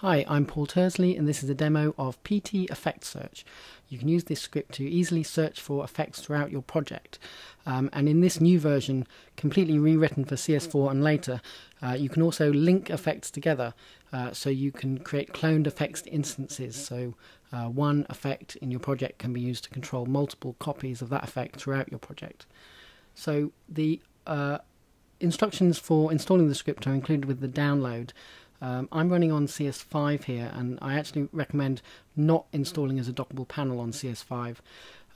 Hi, I'm Paul Tuersley and this is a demo of PT Effect Search. You can use this script to easily search for effects throughout your project. Um, and in this new version, completely rewritten for CS4 and later, uh, you can also link effects together. Uh, so you can create cloned effects instances. So uh, one effect in your project can be used to control multiple copies of that effect throughout your project. So the uh, instructions for installing the script are included with the download. Um, I'm running on CS5 here, and I actually recommend not installing as a dockable panel on CS5.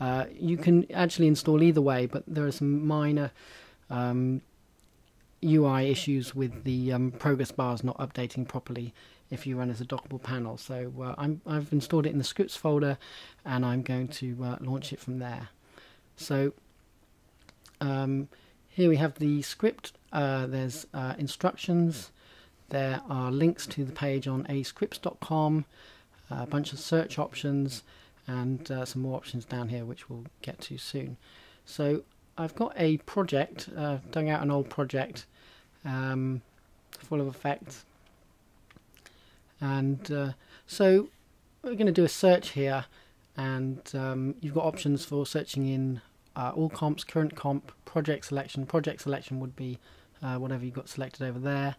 Uh, you can actually install either way, but there are some minor um, UI issues with the um, progress bars not updating properly if you run as a dockable panel. So uh, i have installed it in the scripts folder, and I'm going to uh, launch it from there. So um, here we have the script. Uh, there's uh, instructions there are links to the page on aescripts.com, a bunch of search options, and uh, some more options down here which we'll get to soon. So I've got a project, uh, dug out an old project um, full of effects. And uh, so we're going to do a search here and um, you've got options for searching in uh, all comps, current comp, project selection. Project selection would be uh, whatever you've got selected over there.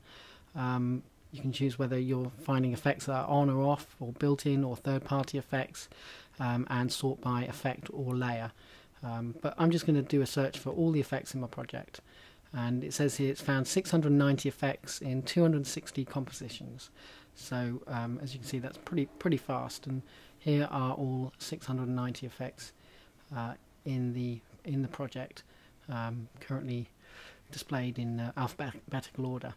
Um, you can choose whether you're finding effects that are on or off, or built-in or third-party effects, um, and sort by effect or layer. Um, but I'm just going to do a search for all the effects in my project. And it says here it's found 690 effects in 260 compositions. So um, as you can see, that's pretty pretty fast. And here are all 690 effects uh, in the in the project, um, currently displayed in uh, alphabetical order.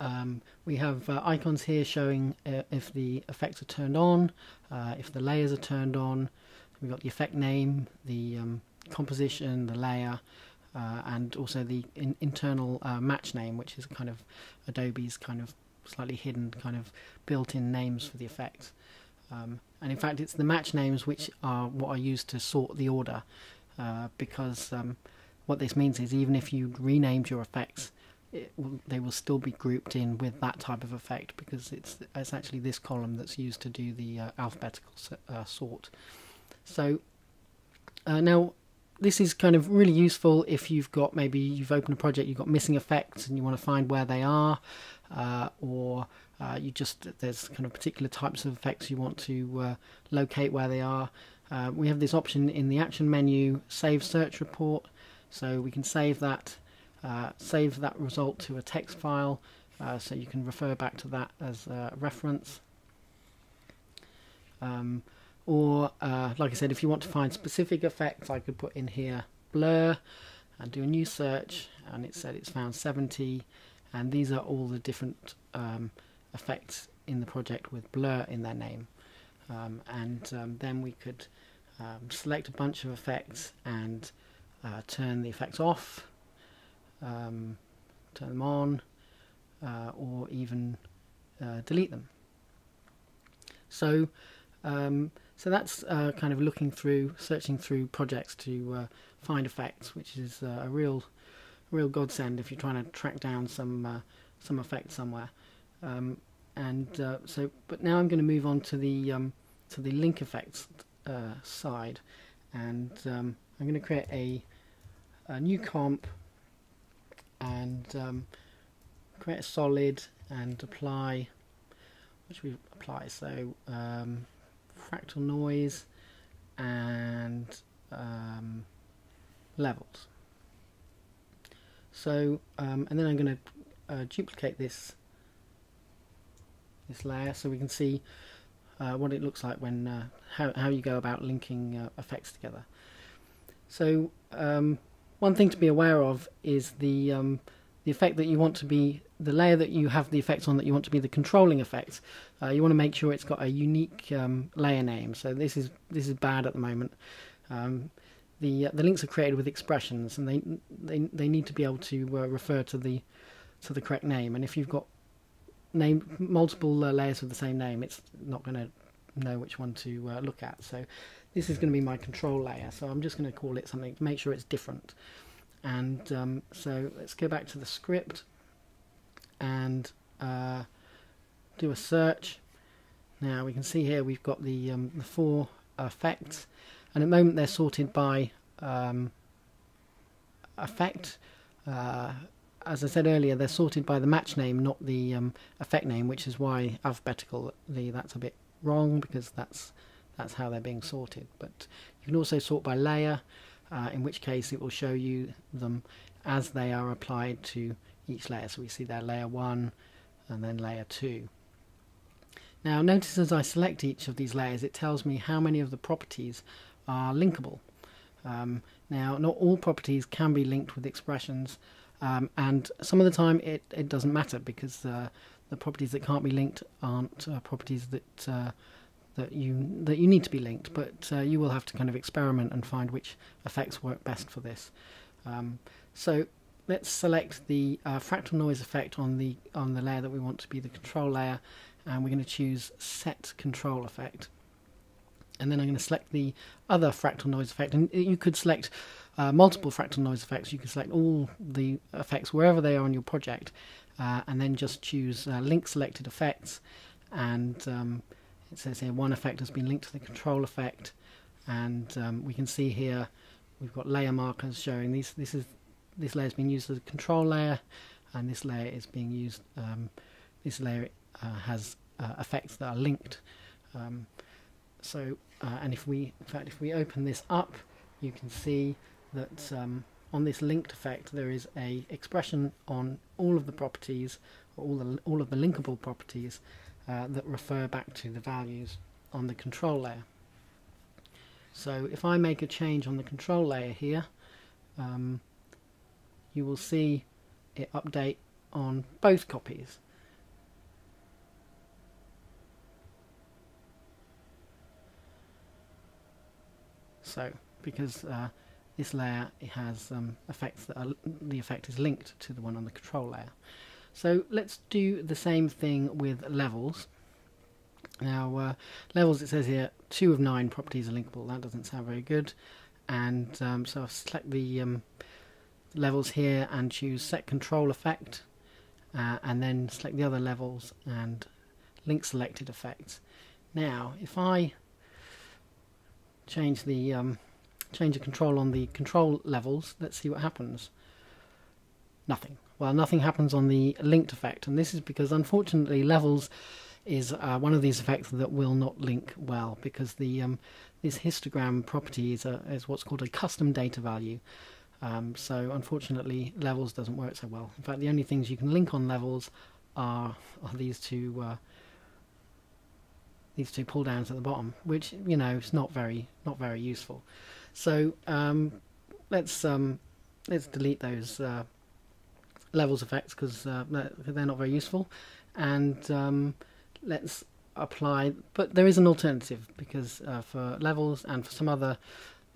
Um, we have uh, icons here showing uh, if the effects are turned on, uh, if the layers are turned on. We've got the effect name, the um, composition, the layer, uh, and also the in internal uh, match name, which is kind of Adobe's kind of slightly hidden kind of built-in names for the effects. Um, and in fact, it's the match names which are what are used to sort the order, uh, because um, what this means is even if you renamed your effects, will, they will still be grouped in with that type of effect because it's it's actually this column that's used to do the uh, alphabetical uh, sort. So uh, now this is kind of really useful if you've got maybe you've opened a project you've got missing effects and you want to find where they are uh, or uh, you just there's kind of particular types of effects you want to uh, locate where they are. we have this option in the action menu save search report so we can save that uh, save that result to a text file uh, so you can refer back to that as a reference. Um, or, uh, like I said, if you want to find specific effects, I could put in here blur and do a new search, and it said it's found 70, and these are all the different um, effects in the project with blur in their name. Um, and um, then we could um, select a bunch of effects and uh, turn the effects off um, turn them on, uh, or even uh, delete them. So, um, so that's uh, kind of looking through, searching through projects to uh, find effects, which is uh, a real, real godsend if you're trying to track down some uh, some effect somewhere. Um, and so, but now I'm going to move on to the um, to the link effects side, and um, I'm going to create a, a new comp and um, create a solid and apply which we apply? So um, fractal noise and um, levels. So um, and then I'm going to uh, duplicate this this layer so we can see uh, what it looks like when uh, how, how you go about linking uh, effects together. So um, one thing to be aware of is the um, the effect that you want to be the layer that you have the effect on that you want to be the controlling effect. Uh, you want to make sure it's got a unique um, layer name. So this is this is bad at the moment. Um, the uh, the links are created with expressions, and they they they need to be able to uh, refer to the to the correct name. And if you've got name multiple uh, layers with the same name, it's not going to know which one to uh, look at. So this is going to be my control layer. So I'm just going to call it something to make sure it's different. And um, so let's go back to the script and uh, do a search. Now we can see here we've got the, um, the four effects, and at the moment they're sorted by um, effect. Uh, as I said earlier, they're sorted by the match name, not the um, effect name, which is why alphabetically that's a bit wrong because that's that's how they're being sorted. But you can also sort by layer, uh, in which case it will show you them as they are applied to each layer. So we see there layer 1 and then layer 2. Now notice as I select each of these layers it tells me how many of the properties are linkable. Um, now not all properties can be linked with expressions um, and some of the time it, it doesn't matter because uh, the properties that can't be linked aren't uh, properties that uh, that you that you need to be linked but uh, you will have to kind of experiment and find which effects work best for this. Um, so let's select the uh, fractal noise effect on the on the layer that we want to be the control layer and we're going to choose set control effect and then I'm going to select the other fractal noise effect and you could select uh, multiple fractal noise effects you can select all the effects wherever they are on your project uh, and then just choose uh, link selected effects and um, it says here one effect has been linked to the control effect. And um, we can see here we've got layer markers showing these this is this layer is being used as a control layer and this layer is being used um, this layer uh, has uh, effects that are linked. Um, so uh, and if we in fact if we open this up you can see that um, on this linked effect there is a expression on all of the properties all the all of the linkable properties uh, that refer back to the values on the control layer so if I make a change on the control layer here um, you will see it update on both copies. So, because uh, this layer has um, effects that are, the effect is linked to the one on the control layer. So let's do the same thing with levels. Now, uh, levels, it says here, two of nine properties are linkable. That doesn't sound very good. And um, so I'll select the um, levels here and choose set control effect uh, and then select the other levels and link selected effects. Now if I change the um, change the control on the control levels let's see what happens. Nothing. Well nothing happens on the linked effect and this is because unfortunately levels is uh, one of these effects that will not link well because the um, this histogram property is, a, is what's called a custom data value um, so unfortunately, levels doesn't work so well. In fact, the only things you can link on levels are, are these two uh, these two pull downs at the bottom, which you know is not very not very useful. So um, let's um, let's delete those uh, levels effects because uh, they're not very useful, and um, let's apply. But there is an alternative because uh, for levels and for some other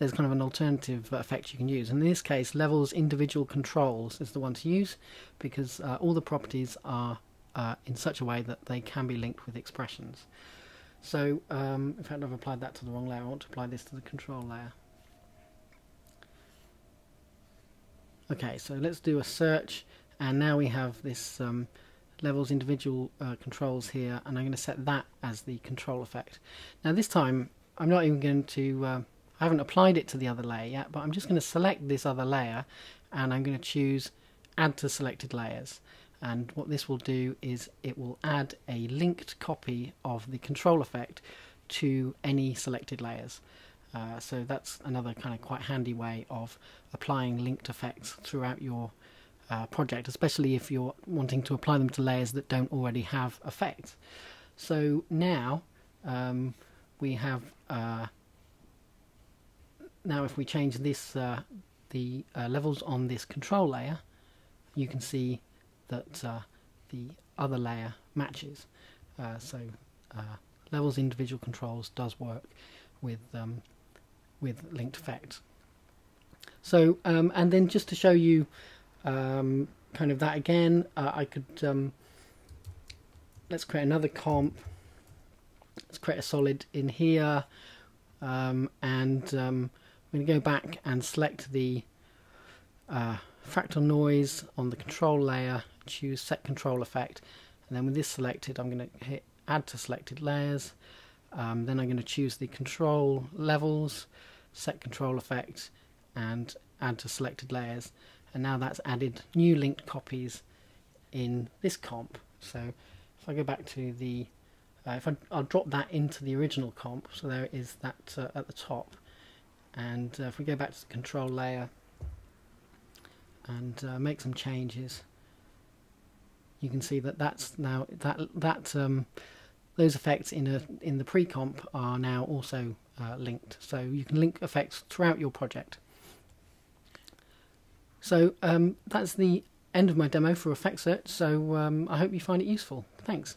there's kind of an alternative effect you can use. And in this case, levels individual controls is the one to use because uh, all the properties are uh, in such a way that they can be linked with expressions. So, um, in fact, I've applied that to the wrong layer. I want to apply this to the control layer. Okay, so let's do a search, and now we have this um, levels individual uh, controls here, and I'm going to set that as the control effect. Now, this time, I'm not even going to uh, I haven't applied it to the other layer yet, but I'm just going to select this other layer and I'm going to choose add to selected layers. And what this will do is it will add a linked copy of the control effect to any selected layers. Uh, so that's another kind of quite handy way of applying linked effects throughout your uh, project, especially if you're wanting to apply them to layers that don't already have effects. So now um, we have uh, now if we change this uh, the uh, levels on this control layer you can see that uh, the other layer matches uh, so levels individual controls does work with um, with linked effects so um, and then just to show you um, kind of that again. Uh, I could um, let's create another comp. Let's create a solid in here. Um, and I'm going to go back and select the uh, fractal noise on the control layer, choose set control effect, and then with this selected I'm going to hit add to selected layers. Um, then I'm going to choose the control levels set control effect and add to selected layers and now that's added new linked copies in this comp. So if I go back to the uh, if I, will drop that into the original comp. So there is that uh, at the top. And uh, if we go back to the control layer and uh, make some changes you can see that that's now that that um, those effects in a in the pre-comp are now also uh, linked. So you can link effects throughout your project so um, that's the end of my demo for effect so um, I hope you find it useful. Thanks